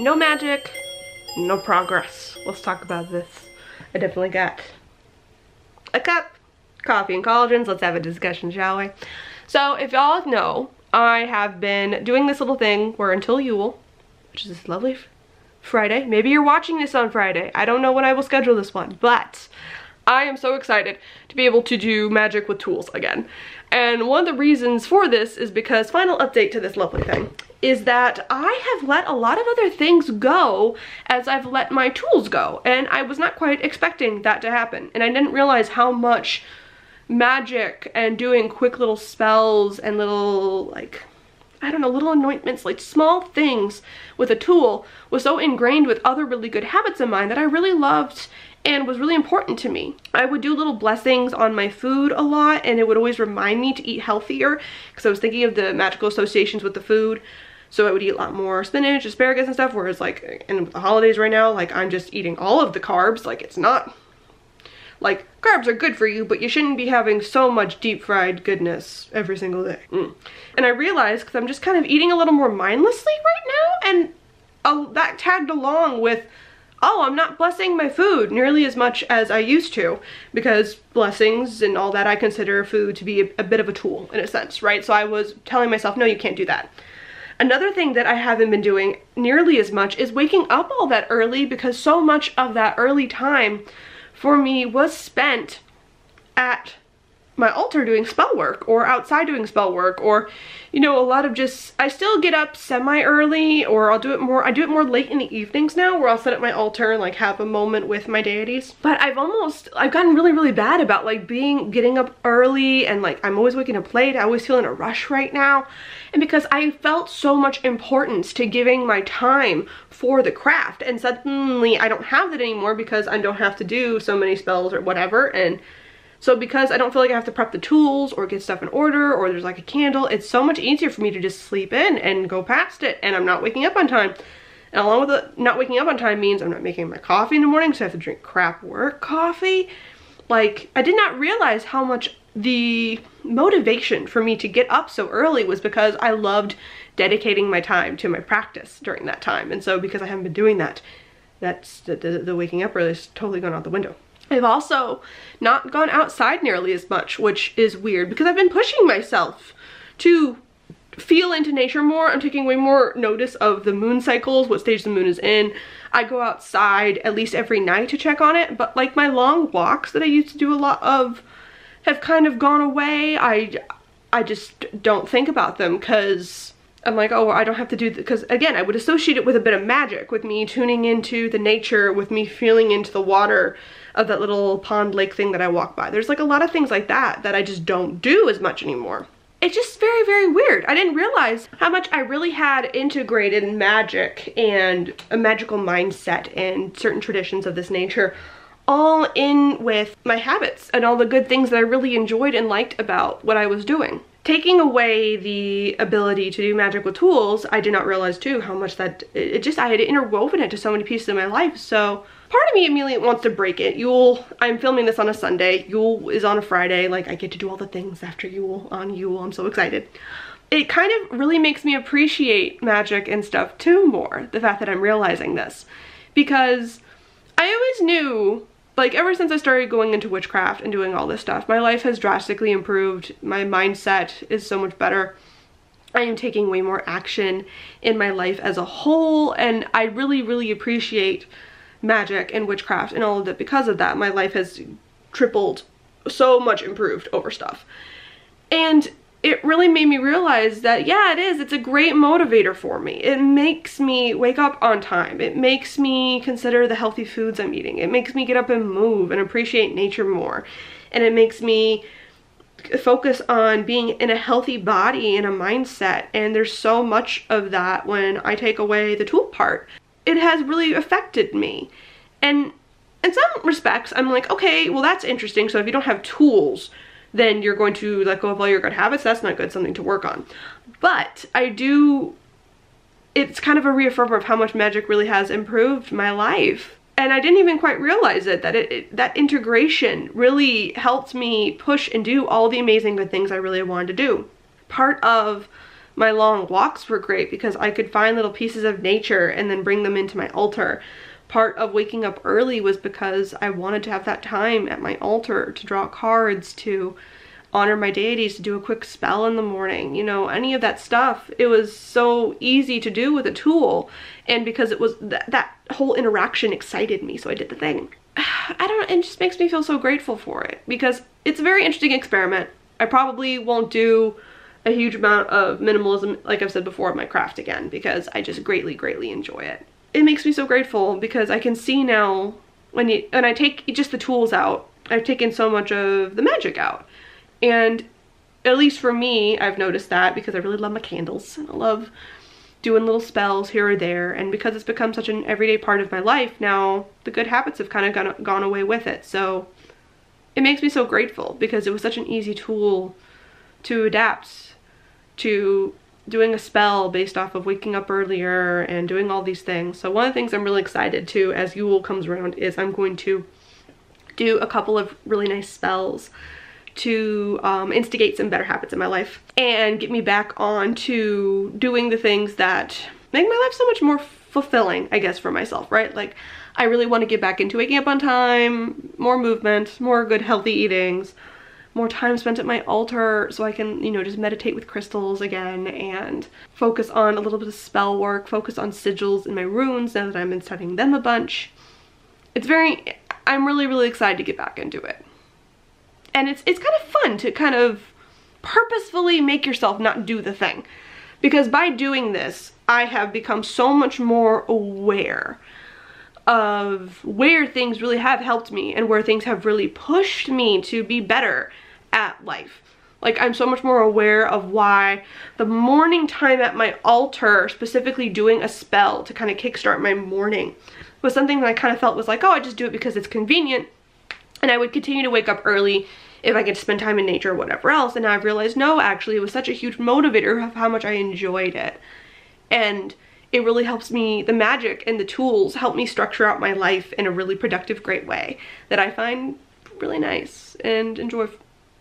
no magic, no progress. Let's talk about this. I definitely got a cup, coffee and collagens. Let's have a discussion, shall we? So if y'all know, I have been doing this little thing where until Yule, which is this lovely Friday, maybe you're watching this on Friday. I don't know when I will schedule this one, but I am so excited to be able to do magic with tools again. And one of the reasons for this is because, final update to this lovely thing, is that I have let a lot of other things go as I've let my tools go. And I was not quite expecting that to happen. And I didn't realize how much magic and doing quick little spells and little like I don't know, little anointments, like small things with a tool was so ingrained with other really good habits of mine that I really loved and was really important to me. I would do little blessings on my food a lot and it would always remind me to eat healthier because I was thinking of the magical associations with the food. So I would eat a lot more spinach, asparagus and stuff, whereas like in the holidays right now, like I'm just eating all of the carbs. Like it's not, like carbs are good for you, but you shouldn't be having so much deep fried goodness every single day. Mm. And I realized, because I'm just kind of eating a little more mindlessly right now, and uh, that tagged along with oh, I'm not blessing my food nearly as much as I used to because blessings and all that, I consider food to be a, a, bit of a tool in a sense, right? So I was telling myself, no, you can't do that. Another thing that I haven't been doing nearly as much is waking up all that early because so much of that early time for me was spent at my altar doing spell work or outside doing spell work or you know a lot of just I still get up semi early or I'll do it more I do it more late in the evenings now where I'll set up my altar and like have a moment with my deities. But I've almost I've gotten really really bad about like being getting up early and like I'm always waking up late. I always feel in a rush right now. And because I felt so much importance to giving my time for the craft and suddenly I don't have that anymore because I don't have to do so many spells or whatever. And so because I don't feel like I have to prep the tools or get stuff in order or there's like a candle, it's so much easier for me to just sleep in and go past it and I'm not waking up on time. And along with the not waking up on time means I'm not making my coffee in the morning so I have to drink crap work coffee. Like I did not realize how much the motivation for me to get up so early was because I loved dedicating my time to my practice during that time. And so because I haven't been doing that, that's the, the, the waking up early is totally gone out the window. I've also not gone outside nearly as much, which is weird because I've been pushing myself to feel into nature more. I'm taking way more notice of the moon cycles, what stage the moon is in. I go outside at least every night to check on it, but like my long walks that I used to do a lot of have kind of gone away. I, I just don't think about them because I'm like, oh, I don't have to do because again, I would associate it with a bit of magic, with me tuning into the nature, with me feeling into the water of that little pond lake thing that I walk by. There's like a lot of things like that that I just don't do as much anymore. It's just very, very weird. I didn't realize how much I really had integrated magic and a magical mindset and certain traditions of this nature all in with my habits and all the good things that I really enjoyed and liked about what I was doing. Taking away the ability to do magic with tools, I did not realize too how much that, it just, I had interwoven it to so many pieces of my life. So part of me immediately wants to break it. Yule, I'm filming this on a Sunday. Yule is on a Friday. Like I get to do all the things after Yule on Yule. I'm so excited. It kind of really makes me appreciate magic and stuff too more, the fact that I'm realizing this. Because I always knew, like ever since I started going into witchcraft and doing all this stuff, my life has drastically improved. My mindset is so much better. I am taking way more action in my life as a whole and I really, really appreciate magic and witchcraft and all of that because of that my life has tripled so much improved over stuff and it really made me realize that yeah it is. It's a great motivator for me. It makes me wake up on time. It makes me consider the healthy foods i'm eating. It makes me get up and move and appreciate nature more. And it makes me focus on being in a healthy body and a mindset. And there's so much of that when I take away the tool part. It has really affected me. And in some respects, I'm like, okay, well that's interesting. So if you don't have tools, then you're going to let go of all your good habits. That's not good, something to work on. But I do, it's kind of a reaffirmer of how much magic really has improved my life. And I didn't even quite realize it, that it, it that integration really helped me push and do all the amazing good things I really wanted to do. Part of My long walks were great because I could find little pieces of nature and then bring them into my altar. Part of waking up early was because I wanted to have that time at my altar to draw cards, to honor my deities, to do a quick spell in the morning, you know, any of that stuff. It was so easy to do with a tool. And because it was th that whole interaction excited me, so I did the thing. I don't know, it just makes me feel so grateful for it because it's a very interesting experiment. I probably won't do a huge amount of minimalism, like I've said before, my craft again because I just greatly, greatly enjoy it. It makes me so grateful because I can see now when you, when I take just the tools out, I've taken so much of the magic out. And at least for me, I've noticed that because I really love my candles. I love doing little spells here or there. And because it's become such an everyday part of my life, now the good habits have kind of gone, gone away with it. So it makes me so grateful because it was such an easy tool to adapt to doing a spell based off of waking up earlier and doing all these things. So one of the things I'm really excited to as Yule comes around is I'm going to do a couple of really nice spells to um, instigate some better habits in my life and get me back on to doing the things that make my life so much more fulfilling, I guess, for myself, right? Like, I really want to get back into waking up on time, more movement, more good healthy eatings, more time spent at my altar so I can, you know, just meditate with crystals again and focus on a little bit of spell work, focus on sigils in my runes now that I've been studying them a bunch. It's very, I'm really, really excited to get back into it. And it's it's kind of fun to kind of purposefully make yourself not do the thing. Because by doing this I have become so much more aware of where things really have helped me and where things have really pushed me to be better at life. Like I'm so much more aware of why the morning time at my altar, specifically doing a spell to kind of kickstart my morning, was something that I kind of felt was like, oh, I just do it because it's convenient and I would continue to wake up early if I to spend time in nature or whatever else. And I've realized, no, actually, it was such a huge motivator of how much I enjoyed it. And it really helps me, the magic and the tools help me structure out my life in a really productive, great way that I find really nice and enjoy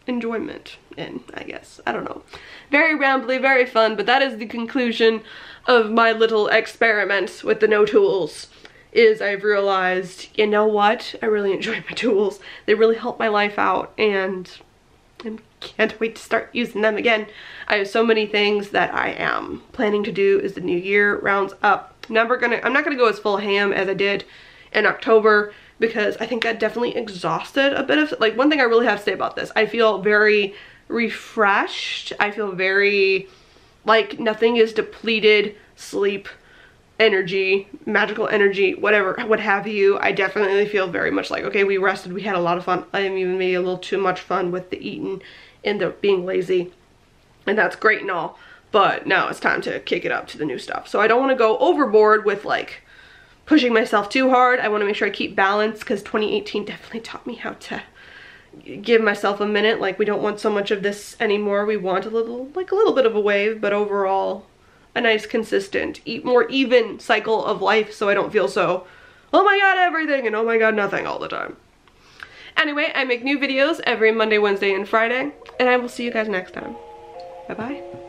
enjoyment in, I guess. I don't know. Very rambly, very fun, but that is the conclusion of my little experiment with the no tools is I've realized, you know what, I really enjoy my tools. They really help my life out and I can't wait to start using them again. I have so many things that I am planning to do as the new year rounds up. Never gonna, I'm not gonna go as full ham as I did in October because I think that definitely exhausted a bit of, like one thing I really have to say about this, I feel very refreshed. I feel very like nothing is depleted, sleep, energy, magical energy, whatever, what have you. I definitely feel very much like, okay, we rested, we had a lot of fun. I am even maybe a little too much fun with the eating and the being lazy. And that's great and all, but now it's time to kick it up to the new stuff. So I don't want to go overboard with like pushing myself too hard. I want to make sure I keep balance because 2018 definitely taught me how to give myself a minute. Like we don't want so much of this anymore. We want a little, like a little bit of a wave, but overall a nice consistent, more even cycle of life so I don't feel so, oh my god everything and oh my god nothing all the time. Anyway, I make new videos every Monday, Wednesday, and Friday, and I will see you guys next time. Bye-bye.